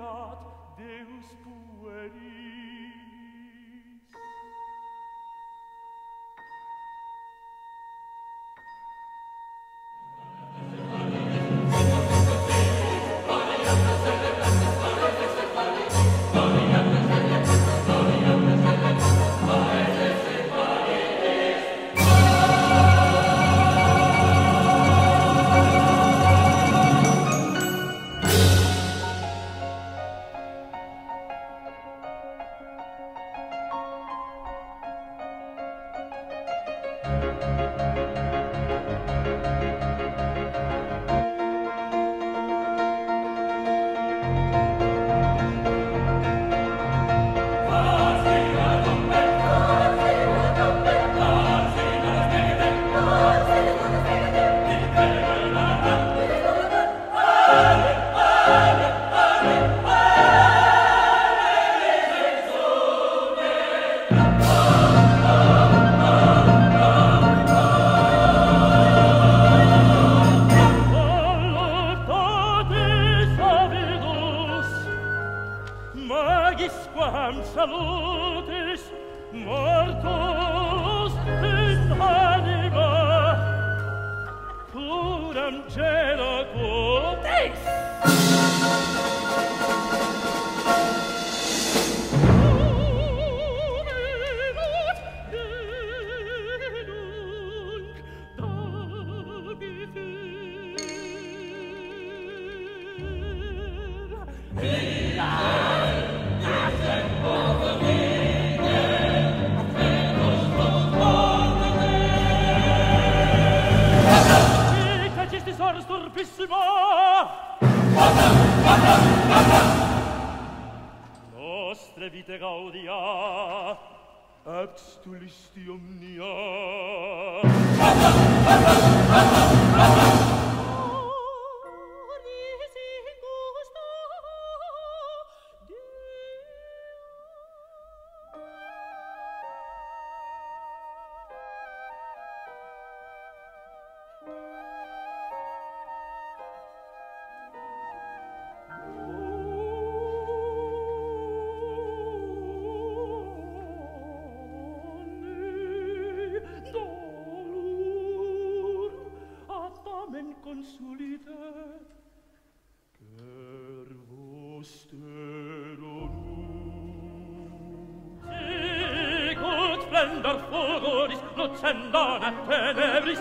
mirat Deus pueri. isquam quam salutis mortus in anima curam celo quotis Hey! pensar storpissimo Quanta, quanta, fatam Nostre vite gaudia Ex tulisti omnia Fatam, fatam, fatam, fatam lucendar fulguris, lucendana tenebris,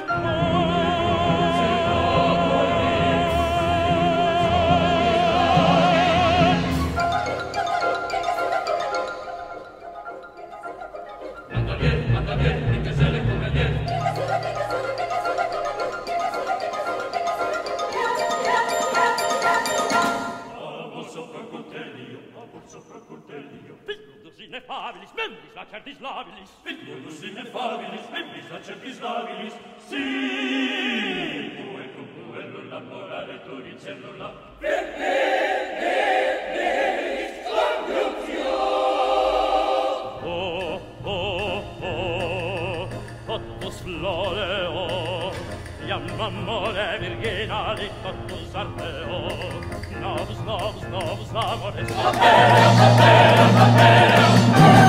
sacertis labilis, et bonus in effabilis, et sacertis labilis, si! Pue cum puello labora returi cellula, et et et et conductio! Oh, oh, oh, totus floreo, iam amore virginali totus fatto novus, novus, novus amores. Papero, papero, papero, papero!